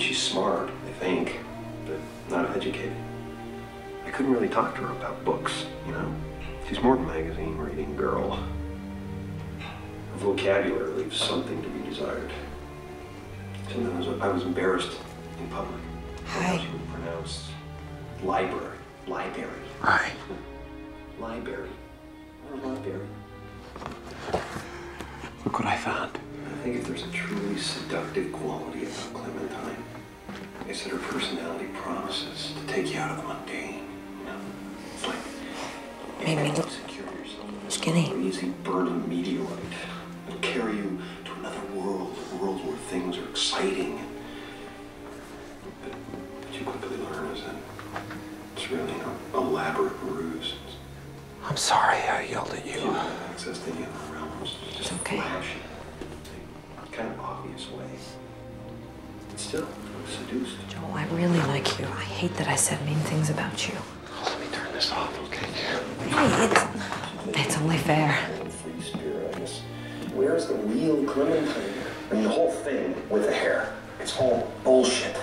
mean, she's smart, I think, but not educated. I couldn't really talk to her about books, you know? She's more of a magazine reading girl. Her vocabulary leaves something to be desired. Sometimes I was embarrassed in public. Hi. She would pronounce library, library, Hi. library, or library. Look what I found. I think if there's a truly seductive quality about Clementine, it's that her personality promises to take you out of the mundane. You know? It's like Made me look secure yourself in a skinny. crazy burning meteorite. It'll carry you to another world, a world where things are exciting. But what you quickly learn is that it's really an elaborate ruse. I'm sorry I yelled at You you. access to any other realms. Just okay. flashy, kind of obvious way. But still, I'm seduced. Joel, I really like you. I hate that I said mean things about you. Oh, let me turn this off, okay? Hey, it's, it's only fair. Free spirit, I guess. Where's the real Clementine? I mean, the whole thing with the hair. It's all bullshit.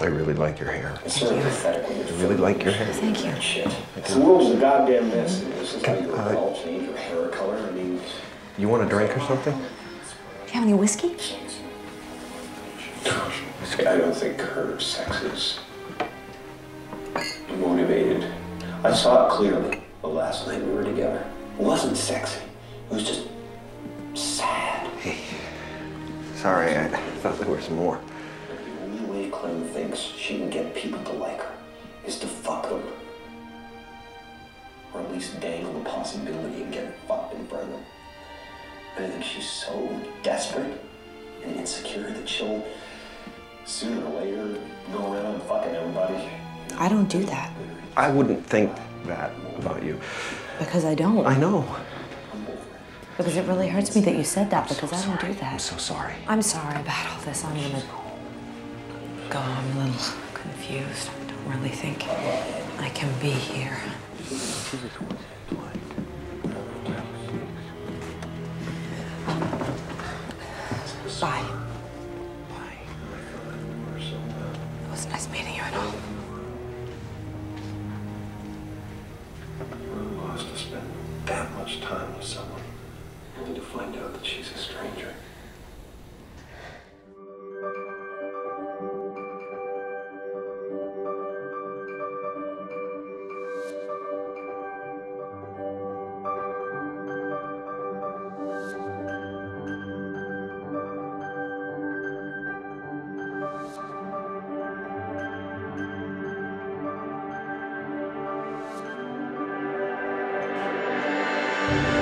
I really like your hair. It's sort of pathetic you're I really like your hair. Thank you. Shit. The world's a goddamn mess. This is how you I- all change your hair color. I mean, You want a drink or something? Do you have any whiskey? I don't think her sex is motivated. I saw it clearly the last night we were together. It wasn't sexy. It was just sad. Hey, Sorry, I thought there was more. The only way Clem thinks she can get people to like her is to fuck them. Or at least dangle the possibility of getting fucked in front of them. But I think she's so desperate and insecure that she'll sooner or later go around fucking everybody. I don't do that I wouldn't think that about you. because I don't. I know. Because it really hurts me that you said that because I don't do that. I'm so sorry. I'm sorry about all this. I'm gonna go. I'm a little confused. I don't really think I can be here. Bye. We're lost to spend that much time with someone only to find out that she's a stranger. Bye.